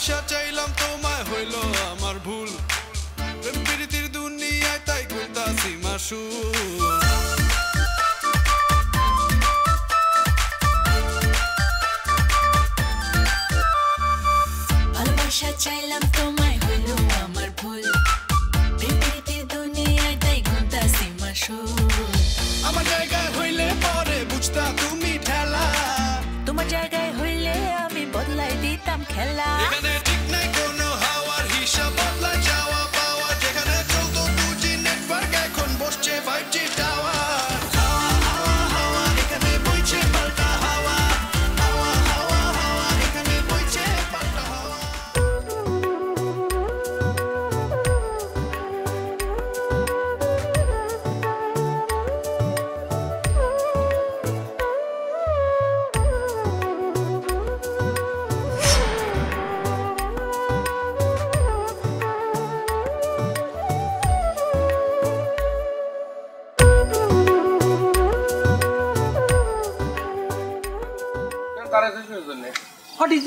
পয়সা চাইলাম তোমায় হইল আমার ভুল। প্রেম প্রীতির দুনিয়ায় তাই গুনতাছি মাসুল।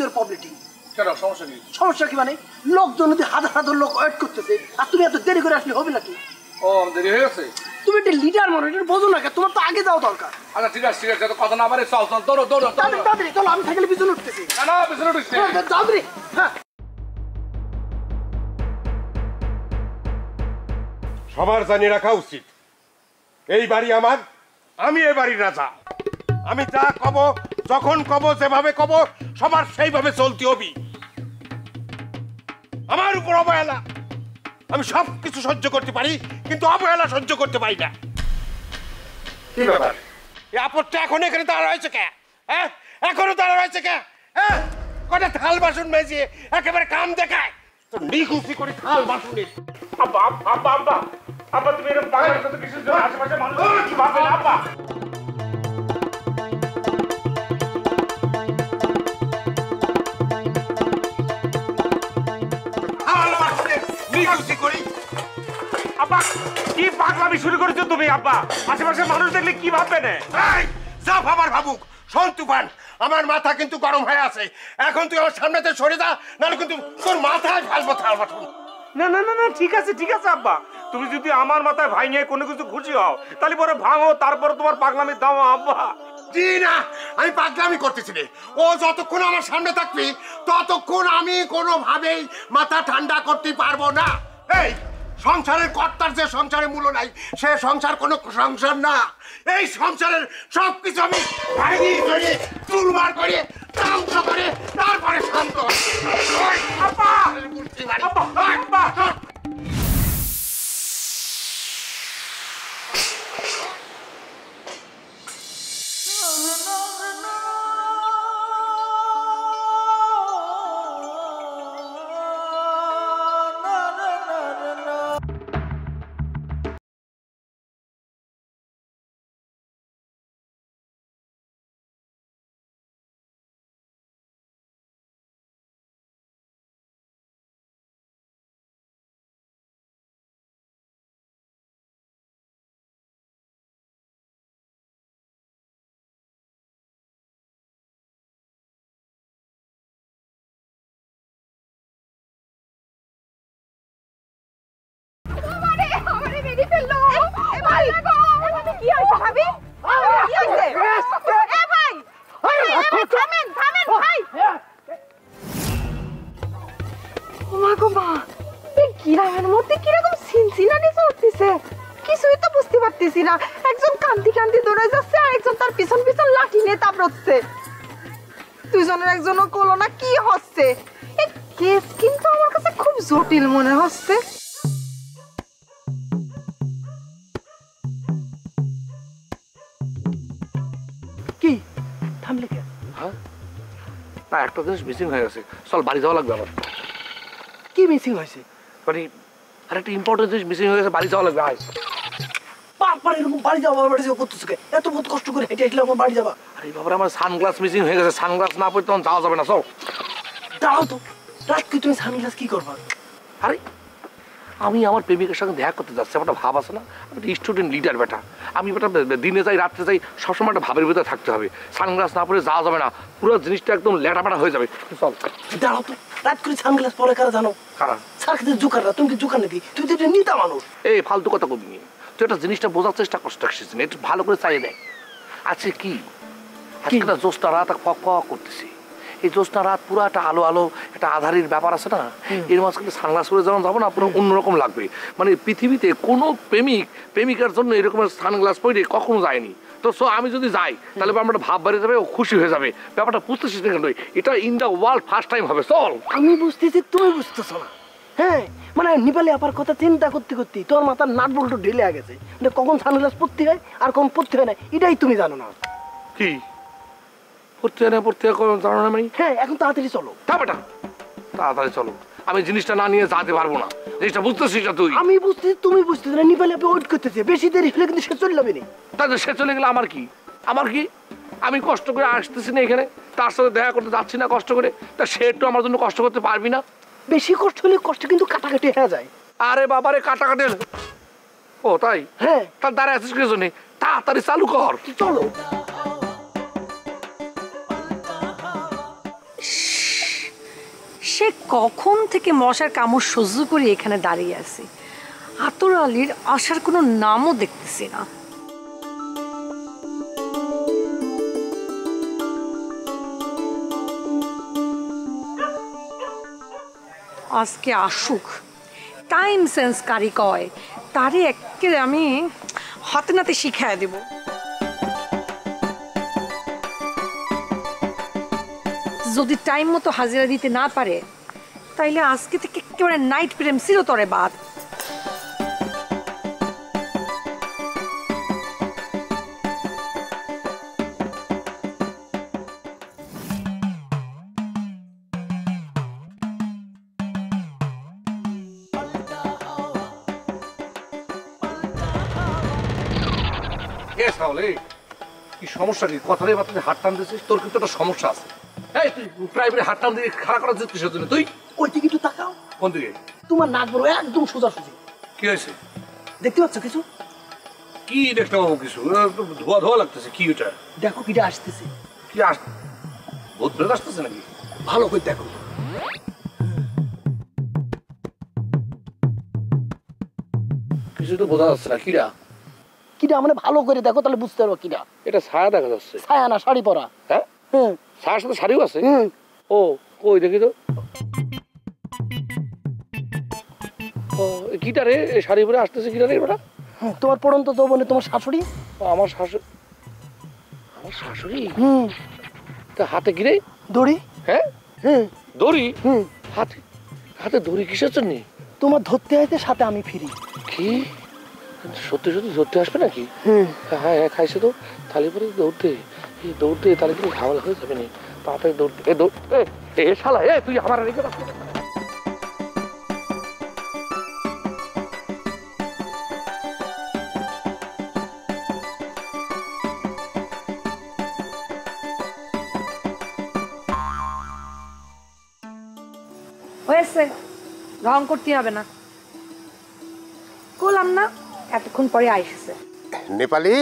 ইউর প্রবলেম কেন? সমস্যা কি? সমস্যা কি মানে? লোকজন যদি হাজার হাজার লোক ওয়েট করতেছে আর তুমি এত দেরি করে আসলে হবে নাকি? ও দেরি হয়ে গেছে? তুমি একটা লিডার মনে এটা বোঝো না তোমার তো আগে যাওয়া দরকার। আচ্ছা ঠিক আছে ঠিক আছে তো কথা না চল চল দৌড়ো দৌড়ো তাড়াতাড়ি চলো আমি থাকলে পিছনে উঠতেছি। না না পিছনে। হ্যাঁ, তাড়াতাড়ি হ্যাঁ। সবার জানিয়ে রাখা উচিত। এই বাড়ি আমার আমি এই বাড়ির রাজা। আমি যা কব যখন কব যেভাবে কব সবার সেইভাবে চলতে হবি। আমার উপর অবহেলা। আমি সব কিছু সহ্য করতে পারি কিন্তু অবহেলা সহ্য করতে পারি না। কি ব্যাপার? এই আপদটা এখন এখানে দাঁড়া রয়েছে কে? হ্যাঁ? এখনও দাঁড়া রয়েছে কে? হ্যাঁ? কটা থাল বাসন মেজিয়ে একেবারে কাম দেখায়। তো নিখুশি করে থাল বাসনের আব্বা আব্বা আব্বা আব্বা তুমি এরকম পাগলের আশেপাশে মানুষ কি ভাববে আব্বা? পাগলামি শুরু করেছ তুমি আব্বা। আশেপাশে মানুষ দেখলে কি ভাববে না? যা ভাবার ভাবুক। শোন তুফান আমার মাথা কিন্তু গরম হয়ে আছে। এখন তুই আমার সামনেতে সরে যা নাহলে কিন্তু তোর মাথায় ফেলব থাল বাসন না না না না ঠিক আছে ঠিক আছে আব্বা। তুমি যদি আমার মাথায় ভাই নিয়ে কোনো কিছু খুশি হও তাহলে পরে ভাঙো তারপরে তোমার পাগলামি দাও আব্বা। জি না আমি পাগলামি করতেছি রে। ও যতক্ষণ আমার সামনে থাকবি ততক্ষণ আমি কোনোভাবেই মাথা ঠান্ডা করতে পারব না। এই সংসারের কর্তার যে সংসারের মূল্য নাই সে সংসার কোনো সংসার না। এই সংসারের সব কিছু আমি ভাঙি করে চুরমার করে ধ্বংস করে তারপরে শান্ত গ্রামের মধ্যে কীরকম সিনসিনানি চলতেছে? কিছুই তো বুঝতে পারতেছি না। একজন কান্দি কান্দি দৌড়ে যাচ্ছে আর একজন তার পিছন পিছন লাঠি নিয়ে তাপড়চ্ছে দুজনের একজনও কোলো না কি হচ্ছে? এই কেস কিন্তু আমার কাছে খুব জটিল মনে হচ্ছে। কি? থামলে কে না একটা জিনিস মিসিং হয়ে গেছে। চল বাড়ি যাওয়া লাগবে আমার কি মিসিং হয়েছে? মানে আর একটা ইম্পর্টেন্ট জিনিস মিসিং হয়ে গেছে বাড়ি যাওয়া লাগবে আয়। এরকম বাড়ি যাওয়া বাড়ি যাওয়া করতেছো? এত বহুত কষ্ট করে হেঁটে আসলে আমার বাড়ি যাবা। আরে বাবার আমার সানগ্লাস মিসিং হয়ে গেছে সানগ্লাস না পড়ে তখন যাওয়া যাবে না চল। দাঁড়াও তো রাতকে তুমি সানগ্লাস কি করবা? আরে আমি আমার প্রেমিকের সঙ্গে দেখা করতে যাচ্ছি আমার ভাব আছে না? আমি স্টুডেন্ট লিডার বেটা। আমি বেটা দিনে যাই রাত্রে যাই সবসময় একটা ভাবের ভিতরে থাকতে হবে। সানগ্লাস না পরে যাওয়া যাবে না। পুরো জিনিসটা একদম লেটাপাটা হয়ে যাবে। চল। দাঁড়াও তো রাত করে সানগ্লাস পরে কারা জানো? কারা? সার্কাসের জোকাররা তুমি কি জোকার নাকি? তুমি তো নিতা মানুষ। এই ফালতু কথা কবি তুই একটা জিনিসটা বোঝার চেষ্টা করছিস শিখছিস একটু ভালো করে চাই দেয় আছে কি? আজকে একটা জ্যোৎস্না রাত ফক ফক করতেছি। এই জ্যোৎস্না রাত পুরো একটা আলো আলো একটা আধারের ব্যাপার আছে না? এর মাঝখানে সানগ্লাস পরে যেমন যাব না পুরো অন্যরকম লাগবে। মানে পৃথিবীতে কোনো প্রেমিক প্রেমিকার জন্য এরকম সানগ্লাস পরে কখনো যায়নি। তো সো আমি যদি যাই তাহলে আমরা ভাব বাড়িয়ে যাবে ও খুশি হয়ে যাবে। ব্যাপারটা বুঝতেছিস না কেন এটা in the world first time হবে চল। আমি বুঝতেছি তুমি বুঝতেছো না। হ্যাঁ মানে নেপালি আপার কথা চিন্তা করতে করতে তোর মাথার নাট বল্টু ঢেলে গেছে। মানে কখন সানগ্লাস পরতে হয় আর কখন পরতে হয় না এটাই তুমি জানো না। কি? পড়তে হয় না পড়তে হয় কোনো জানো না আমি হ্যাঁ এখন তাড়াতাড়ি চলো। তা বেটা তাড়াতাড়ি চলো। আমি জিনিসটা না নিয়ে যেতে পারব না। জিনিসটা বুঝতেছিস না তুই? আমি বুঝতেছি তুমি বুঝতেছি না নেপালি আপনি ওয়েট করতেছে। বেশি দেরি হলে কিন্তু সে চলে যাবে না। তাহলে সে চলে গেলে আমার কি? আমার কি? আমি কষ্ট করে আসতেছি না এখানে। তার সাথে দেখা করতে যাচ্ছি না কষ্ট করে। তা সে একটু আমার জন্য কষ্ট করতে পারবি না? বেশি কষ্ট হলে কষ্ট কিন্তু কাটাকাটি হয়ে যায়। আরে বাবারে কাটাকাটি। ও তাই? হ্যাঁ। তার দ্বারা আছিস কিছু নেই তাড়াতাড়ি চালু কর। চলো। সে কখন থেকে মশার কামড় সহ্য করে এখানে দাঁড়িয়ে আছে? আতর আলীর আসার কোনো নামও দেখতেছি না। আজকে আসুক। টাইম সেন্স কারি কয়, তারে একে আমি হাতে শিখায় দেব। যদি টাইম মতো হাজিরা দিতে না পারে, তাইলে আজকে থেকে একেবারে নাইট প্রেম চিরতরে বাদ। এ তাহলে কি সমস্যা কি কথা দিয়ে মাত্র হাত টান দিছিস তোর কিন্তু একটা সমস্যা আছে। এই তুই প্রাইভেটে হাত টান দিয়ে খাড়া করা যাচ্ছিস কিসের জন্য তুই? ওই দিকে একটু তাকাও। কোন দিকে? তোমার নাক বড় একদম সোজা সুজি। কি হয়েছে? দেখতে পাচ্ছ কিছু? কি দেখতে পাবো কিছু? ধোয়া ধোয়া লাগতেছে কি ওটা দেখো কিটা আসতেছে। কি আস? ভূত প্রেত আসতেছে নাকি? ভালো করে দেখো। কিছু তো বোঝা যাচ্ছে না কিরা? কিটা মানে ভালো করে দেখো তাহলে বুঝতে পারব কিটা এটা ছায়া দেখা যাচ্ছে। ছায়া না শাড়ি পরা। হ্যাঁ? ছায়ার সাথে শাড়িও আছে? ও কই দেখি তো। ও কিটা রে? শাড়ি পরে আসতেছে কিটা রে বেটা তোমার পড়ন্ত যৌবনে তোমার শাশুড়ি? আমার শাশুড়ি আমার শাশুড়ি? হুম। তা হাতে কি রে? দড়ি? হ্যাঁ? হুম। দড়ি? হুম। হাতে হাতে দড়ি কিসের জন্য? তোমার ধরতে আইতে সাথে আমি ফিরি। কি? সত্যি সত্যি ধরতে আসবে নাকি? হ্যাঁ হ্যাঁ হ্যাঁ, খাইছে তো। তাহলে পরে দৌড়তে এই দৌড়তে তাহলে কিন্তু ঝামেলা হয়ে যাবে না। তাড়াতাড়ি এ দৌড় এ শালা এ তুই আমার রেখে হয়েছে। রং করতে হবে না। এতক্ষণ পরে আইসেছে নেপালি?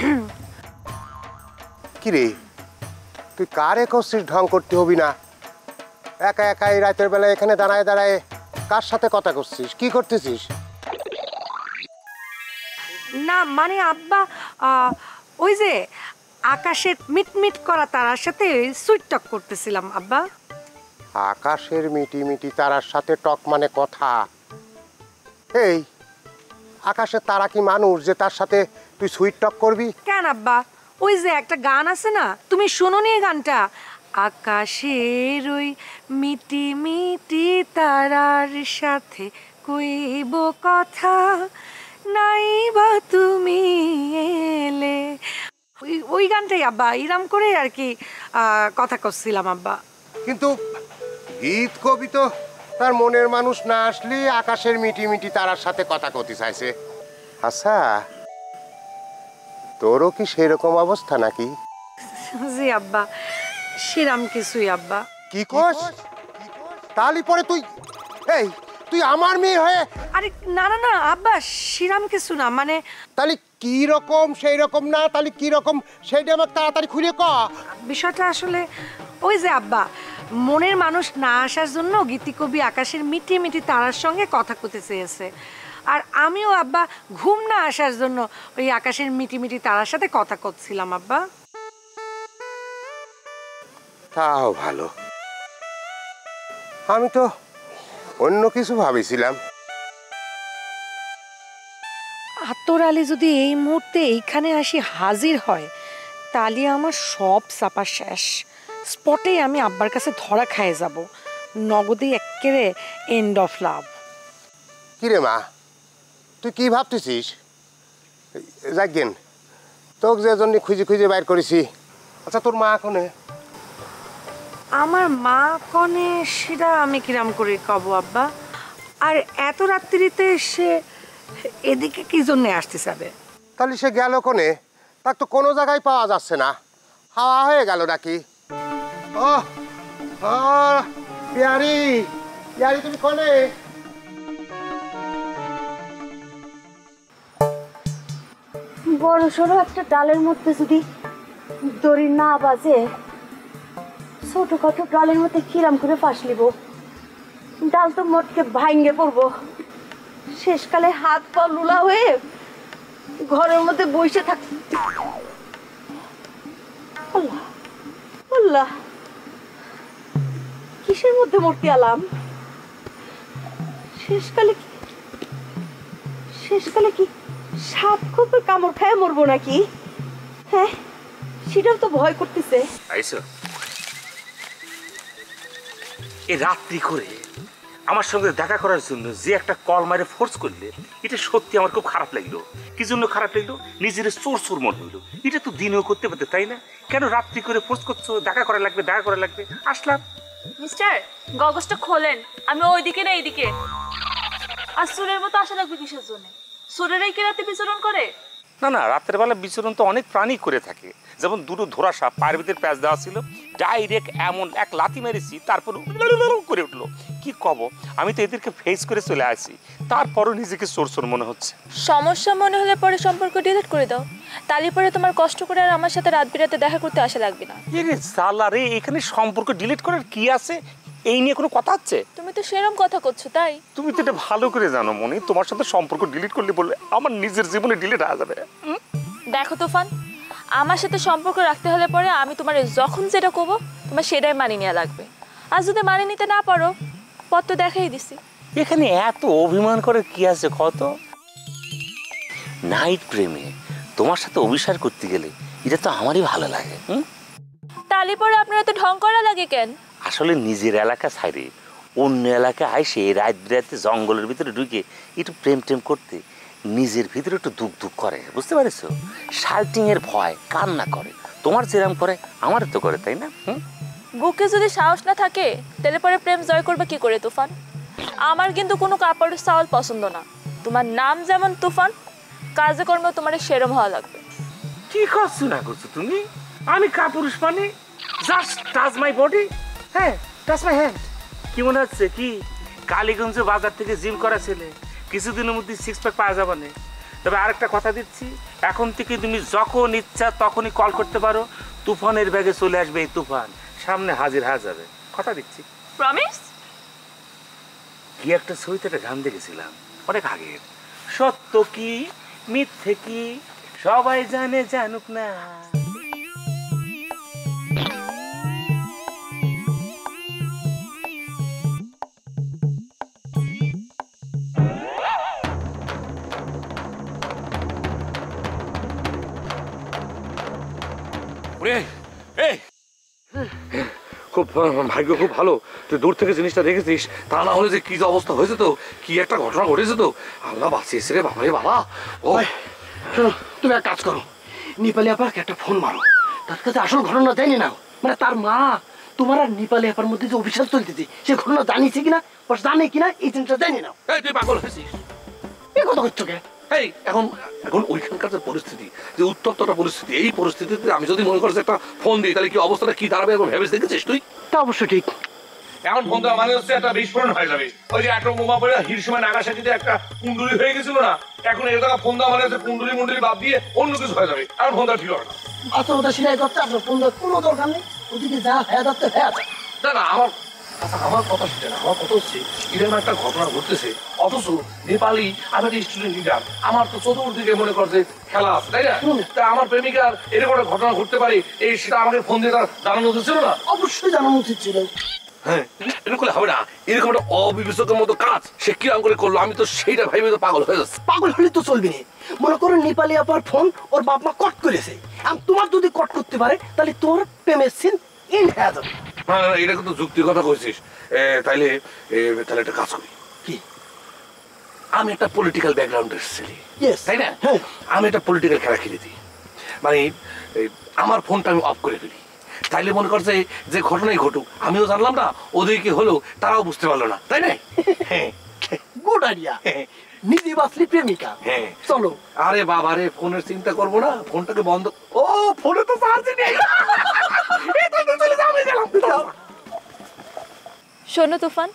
কিরে? তুই কারে করছিস ঢং করতে হবি না? একা একা এই রাতের বেলা এখানে দাঁড়ায় দাঁড়ায় কার সাথে কথা করছিস? কি করতেছিস? না মানে আব্বা ওই যে আকাশের মিটমিট করা তারার সাথে সুইট টক করতেছিলাম আব্বা। আকাশের মিটি মিটি তারার সাথে টক মানে কথা। এই আকাশের তারা কি মানুষ যে তার সাথে তুই সুইট টক করবি? কেন আব্বা? ওই যে একটা গান আছে না তুমি শোনো নি গানটা? আকাশের ওই মিটি মিটি তারার সাথে কইব কথা নাই বা তুমি এলে। ওই ওই গানটাই আব্বা ইরাম করে আর কি কথা করছিলাম আব্বা। কিন্তু গীত কবি তো তার মনের মানুষ না আসলে আকাশের মিটি মিটি তারার সাথে কথা কতি চাইছে। আচ্ছা তোরও কি সেরকম অবস্থা নাকি? জি আব্বা সেরাম কিছুই আব্বা। কি কোস? তাহলে পরে তুই এই তুই আমার মেয়ে হয়ে আরে না না না আব্বা সেরাম কিছু না মানে তাহলে কি রকম সেই রকম না তাহলে কি রকম সেইটা আমার তাড়াতাড়ি খুলে ক। বিষয়টা আসলে ওই যে আব্বা মনের মানুষ না আসার জন্য গীতিকবি আকাশের মিটি মিটি তারার সঙ্গে কথা কতে চেয়েছে। আর আমিও আব্বা ঘুম না আসার জন্য ওই আকাশের মিটি মিটি তারার সাথে কথা করছিলাম আব্বা। তাও ভালো। আমি তো অন্য কিছু ভাবিছিলাম। আতর আলী যদি এই মুহূর্তে এইখানে আসি হাজির হয় তাহলে আমার সব চাপা শেষ। স্পটে আমি আব্বার কাছে ধরা খাইয়ে যাব। নগদে একেবারে এন্ড অফ লাভ কিরে মা? তুই কি ভাবতেছিস? যাকেন তোকে যে জন্য খুঁজে খুঁজে বাইর করেছি। আচ্ছা তোর মা এখনে আমার মা কনে সেটা আমি কিরাম করে কব আব্বা। আর এত রাত্রিতে সে এদিকে কি জন্য আসতে যাবে তাহলে সে গেল কোনে? তাক তো কোনো জায়গায় পাওয়া যাচ্ছে না। হাওয়া হয়ে গেল নাকি? ও পিয়ারি পিয়ারি, তুমি কোনে বড় সড়ো একটা ডালের মধ্যে যদি দড়ি না বাজে, ছোটখাটো ডালের মধ্যে কিরাম করে ফাঁস লিব ডাল তো মোটকে ভাঙ্গে পড়ব। শেষকালে হাত পা লুলা হয়ে ঘরের মধ্যে বসে থাক আল্লাহ আল্লাহ। কিসের মধ্যে মূর্তি আলাম শেষকালে কি শেষকালে কি সাপ খোপের কামড় খায় মরবো নাকি? হ্যাঁ সেটাও তো ভয় করতেছে। এই রাত্রি করে আমার সঙ্গে দেখা করার জন্য যে একটা কল মারে ফোর্স করলে, এটা সত্যি আমার খুব খারাপ লাগল। কি জন্য খারাপ লাগল? নিজের চোর চোর মনে হইল এটা তো দিনেও করতে পারতে, তাই না? কেন রাত্রি করে ফোর্স করছ? দেখা করা লাগবে, দেখা করা লাগবে। আসলাম। মিস্টার, গগসটা খোলেন। আমি ওইদিকে না এইদিকে। আর সুরের মতো আশা লাগবে কিসের জন্য? সুরেরাই কি রাতে বিচরণ করে? না না রাতের বেলা বিচরণ তো অনেক প্রাণী করে থাকে। যেমন দুটো ধরা সাপ পায়ের ভিতরে প্যাঁচ দেওয়া ছিল ডাইরেক্ট এমন এক লাথি মেরেছি তারপর করে উঠল। কি কব আমি তো এদেরকে ফেস করে চলে আসি তারপরও নিজেকে চোর চোর মনে হচ্ছে। সমস্যা মনে হলে পরে সম্পর্ক ডিলিট করে দাও। তালি পরে তোমার কষ্ট করে আর আমার সাথে রাত বিরাতে দেখা করতে আসা লাগবে না। এরে সালা রে এখানে সম্পর্ক ডিলিট করার কি আছে? এই নিয়ে কোনো কথা হচ্ছে তুমি তো সেরম কথা করছ তাই? তুমি তো এটা ভালো করে জানো মনে। তোমার সাথে সম্পর্ক ডিলিট করলে বললে আমার নিজের জীবনে ডিলিট হয়ে যাবে। দেখো তুফান আমার সাথে সম্পর্ক রাখতে হলে পরে আমি তোমার যখন যেটা করব তোমার সেটাই মানিয়ে নেওয়া লাগবে। আর যদি মানিয়ে নিতে না পারো পথ তো দেখাই দিছি। এখানে এত অভিমান করে কি আছে কত নাইট প্রেমে তোমার সাথে অভিসার করতে গেলে এটা তো আমারই ভালো লাগে হুম? তালি পরে আপনার এত ঢং করা লাগে কেন? আসলে নিজের এলাকা ছাড়ে অন্য এলাকায় আইসে রাত বিরাতে জঙ্গলের ভিতরে ঢুকে একটু প্রেম টেম করতে নিজের ভিতরে একটু দুঃখ দুঃখ করে বুঝতে পারছ? শাল্টিং এর ভয় কান্না করে। তোমার যেরাম করে আমারও তো করে তাই না? হুম? বুকে যদি সাহস না থাকে তাহলে পরে প্রেম জয় করবে কি করে তুফান? আমার কিন্তু কোনো কাপড়ের চাওয়াল পছন্দ না। তোমার নাম যেমন তুফান কাজে কর্মে তোমার সেরম হওয়া লাগবে। কি করছ না করছ তুমি? আমি কাপুরুষ মানে? জাস্ট টাচ মাই বডি হ্যাঁ টাচ মাই হ্যান্ড কি মনে হচ্ছে? কি? কালীগঞ্জ বাজার থেকে জিম করা ছেলে কিছুদিনের মধ্যে সিক্স প্যাক পাওয়া যাবে না। তবে আরেকটা কথা দিচ্ছি এখন থেকে তুমি যখন ইচ্ছা তখনই কল করতে পারো তুফানের ব্যাগে চলে আসবে এই তুফান। সামনে হাজির হয়ে যাবে। কথা দিচ্ছি। প্রমিস কি একটা ছবিতে একটা গান দেখেছিলাম অনেক আগের। সত্য কি মিথ্যে কি সবাই জানে জানুক না। ওরে এই। খুব ভাগ্য খুব ভালো। তুই দূর থেকে জিনিসটা দেখেছিস তা না হলে যে কি অবস্থা হয়েছে তো কি একটা ঘটনা ঘটেছে তো। আল্লাহ বাঁচিয়েছে রে বাবা রে বাবা। ও। শোনো তুমি এক কাজ করো। নিপালি আপাকে একটা ফোন মারো। তার কাছে আসল ঘটনা জানি না। মানে তার মা তোমার আর নিপালি আপার মধ্যে যে অভিশাপ চলতেছে সে ঘটনা জানিছে কিনা জানে কিনা এই জিনিসটা জানি না। তুই পাগল হয়েছিস। এই কথা করছ কে? এই এখন এখন ওইখানকার যে পরিস্থিতি যে উত্তপ্তটা পরিস্থিতি এই পরিস্থিতিতে আমি যদি মনে করছি একটা ফোন দিই তাহলে কি অবস্থাটা কি দাঁড়াবে এবং ভেবে দেখেছিস তুই? তা অবশ্য ঠিক। এখন ফোন দেওয়া মানে হচ্ছে একটা বিস্ফোরণ হয়ে যাবে। ওই যে একটা বোমা পড়ে হিরসীমা নাগাসাকিতে একটা কুণ্ডুলি হয়ে গেছিল না? এখন এর টাকা ফোন দেওয়া মানে হচ্ছে কুণ্ডুলি মুন্ডুলি বাদ দিয়ে অন্য কিছু হয়ে যাবে। এখন ফোন দেওয়া ঠিক হবে না। আসল ওটা সিলাই করতে আপনার ফোন দেওয়ার কোনো দরকার নেই? ওদিকে যা হয়ে যাচ্ছে হয়ে আছে। না না আমার আচ্ছা, আমার কথা সেটা না আমার কথা হচ্ছে এরকম একটা ঘটনা ঘটতেছে। অথচ নেপালি স্টুডেন্ট লিডার আমার তো চতুর্দিকে মনে কর যে খেলা আছে তাই না? তা আমার প্রেমিকার এরকম একটা ঘটনা ঘটতে পারে এই সেটা আমাকে ফোন দিয়ে তার জানানো উচিত ছিল না? অবশ্যই জানানো উচিত ছিল। হ্যাঁ এরকম হবে না। এরকম একটা অবিবেচকের মতো কাজ সে করে করল আমি তো সেইটা ভাইবে তো পাগল হয়ে যাচ্ছে। পাগল হলে তো চলবে না। মনে করো নেপালি আপার ফোন ওর বাপ মা কট করেছে। আর তোমার যদি কট করতে পারে তাহলে তোর প্রেমের সিন ইন হয়ে যাবে। এটা কিন্তু যুক্তির কথা কইছিস। তাইলে তাহলে একটা কাজ করি। কি? আমি একটা পলিটিক্যাল ব্যাকগ্রাউন্ডের ছেলে। তাই না? হ্যাঁ। আমি একটা পলিটিক্যাল খেলা খেলে দিই। মানে আমার ফোনটা আমি অফ করে ফেলি। তাইলে মনে করছে যে ঘটনাই ঘটুক আমিও জানলাম না ওদিকে হলো তারাও বুঝতে পারল না। তাই না? হ্যাঁ গুড আইডিয়া নিজে বাঁচলি প্রেমিকা। হ্যাঁ। চলো। আরে বাবা রে ফোনের চিন্তা করব না ফোনটাকে বন্ধ। ও ফোনে তো চার্জ নেই। এই তো, তো চলে যাও, আমি গেলাম। শোনো তুফান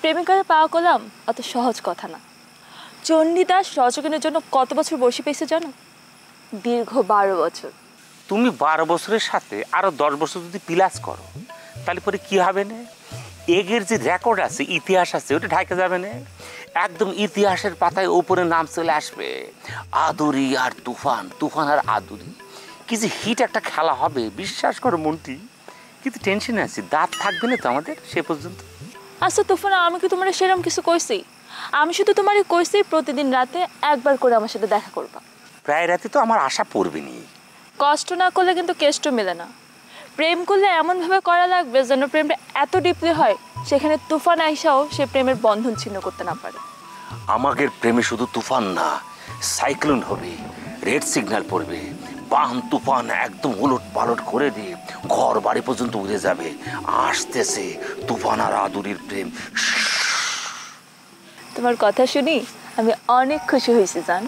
প্রেমিকারে পাওয়া করলাম অত সহজ কথা না। চণ্ডীদাস রজকিনের জন্য কত বছর বসে পেয়েছে জানো? দীর্ঘ বারো বছর। তুমি বারো বছরের সাথে আরও দশ বছর যদি প্লাস করো তাহলে পরে কি হবে না? এগের যে রেকর্ড আছে ইতিহাস আছে ওটা ঢাকে যাবে না? একদম ইতিহাসের পাতায় ওপরে নাম চলে আসবে। আদুরি আর তুফান তুফান আর আদুরি। কি যে হিট একটা খেলা হবে বিশ্বাস করো মনটি কিন্তু টেনশনে আছি দাঁত থাকবে না তো আমাদের সে পর্যন্ত। আচ্ছা তুফান আমি কি তোমার সেরকম কিছু কইছি? আমি শুধু তোমার কইছি প্রতিদিন রাতে একবার করে আমার সাথে দেখা করবা। প্রায় রাতে তো আমার আশা পড়বে নি। কষ্ট না করলে কিন্তু কেষ্ট মেলে না। প্রেম করলে এমনভাবে করা লাগবে যেন প্রেমটা এত ডিপলি হয় সেখানে তুফান আইসাও সে প্রেমের বন্ধন ছিন্ন করতে না পারে। আমাদের প্রেমে শুধু তুফান না সাইক্লোন হবে রেড সিগন্যাল পড়বে বান তুফান একদম উলট পালট করে দিয়ে ঘর বাড়ি পর্যন্ত উড়ে যাবে আসতেছে তুফান আর আদুরির প্রেম। তোমার কথা শুনি আমি অনেক খুশি হয়েছি জান।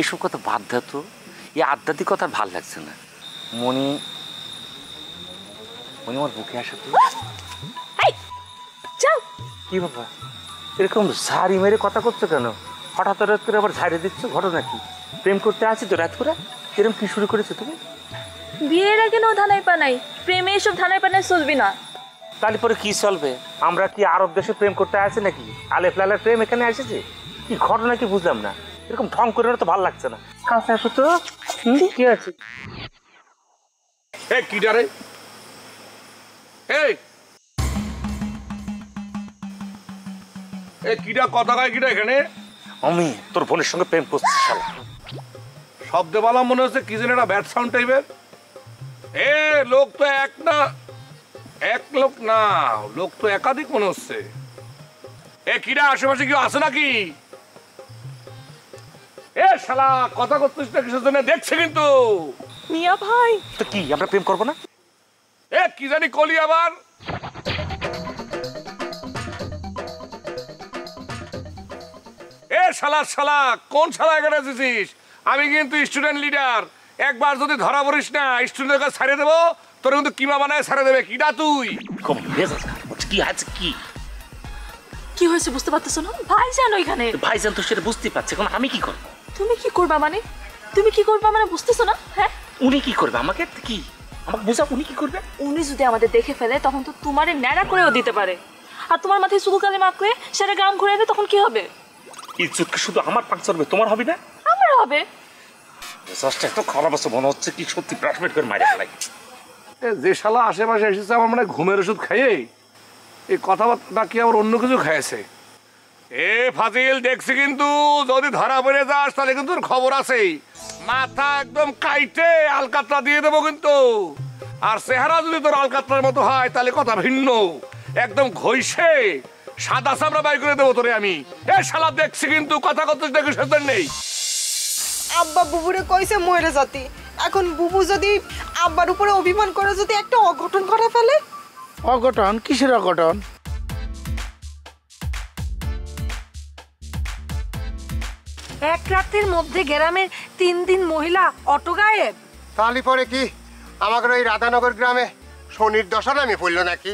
এসব কথা বাদ দাও তো এই আধ্যাত্মিকতা ভালো লাগছে না। মনি মনি আমার বুকে আসে যাও। কি বাবা এরকম ঝাড়ি মেরে কথা করছ কেন? হঠাৎ হঠাৎ করে আবার ঝাড়ি দিচ্ছ? ঘটনা কি? প্রেম করতে আছি তো রাত করে? এরকম কি শুরু করেছ তুমি? বিয়ের আগে নো ধানাই পানাই। প্রেমে এসব ধানাই পানাই চলবি না। তাহলে পরে কি চলবে? আমরা কি আরব দেশে প্রেম করতে আছি নাকি? আলেফ লালের প্রেম এখানে এসেছে? কি ঘটনা কি বুঝলাম না। এরকম ঢং করে তো ভালো লাগছে না। কাছে আসো তো। কি আছে? এ কিটা রে? এই। এ কিটা কথা কয় কিটা এখানে? আমি তোর বোনের সঙ্গে প্রেম করছি শালা। শব্দ বলা মনে হচ্ছে কি যেন একটা ব্যাট সাউন্ড টাইপের এ লোক তো এক না এক লোক না লোক তো একাধিক মনে হচ্ছে। এ কিরা আশেপাশে কেউ আছে নাকি? এ শালা কথা করছিস না কিসের জন্য? দেখছে কিন্তু। মিয়া ভাই। তো কি আমরা প্রেম করব না? কি জানি কলি আবার? এ শালা শালা কোন শালা এখানে এসেছিস আমি কিন্তু স্টুডেন্ট লিডার একবার যদি ধরা পড়িস না স্টুডেন্টের কাছে ছাড়িয়ে দেবো। তোর কিন্তু কিমা বানায় ছাড়িয়ে দেবে। কিডা তুই। কি আছে কি কি হয়েছে বুঝতে পারতেছো না? ভাই জানো এখানে ভাইজান তো সেটা বুঝতে পারছে এখন আমি কি করব? তুমি কি করবা মানে? তুমি কি করবা মানে বুঝতেছো না? হ্যাঁ? উনি কি করবে? আমাকে কি? বোঝা উনি কি করবে? উনি যদি আমাদের দেখে ফেলে তখন তো তোমারে ন্যাড়া করেও দিতে পারে। আর তোমার মাথায় শুধু কালি মাখলে সেটা গ্রাম ঘুরে এলে তখন কি হবে? ইজ্জত কি শুধু আমার পাক চলবে তোমার হবে না? আমার হবে। মেজাজটা এত খারাপ আছে মনে হচ্ছে কি সত্যি ব্রাশমেট করে মারা ফেলাই। যে শালা আশেপাশে এসেছে আমার মানে ঘুমের ওষুধ খাইয়ে এই কথাবার্তা কি আবার অন্য কিছু খাইছে এ ফাজিল দেখছি কিন্তু যদি ধরা পড়ে যাস তাহলে কিন্তু তোর খবর আছে মাথা একদম কাইটে আলকাতরা দিয়ে দেবো কিন্তু। আর চেহারা যদি তোর আলকাতরার মতো হয় তাহলে কথা ভিন্ন। একদম ঘইষে সাদা সামরা বাই করে দেবো তোরে আমি। এ শালা দেখছি কিন্তু কথা কত দেখে সেদিন নেই। আব্বা বুবুরে কইছে মরে যাতি এখন বুবু যদি আব্বার উপরে অভিমান করে যদি একটা অঘটন করে ফেলে? অঘটন? কিসের অঘটন? এক রাতের মধ্যে গ্রামের তিন দিন মহিলা অটো গায়েব। তাহলে পরে কি? আমাদের ওই রাধানগর গ্রামে শনির দশা নামে পড়ল নাকি?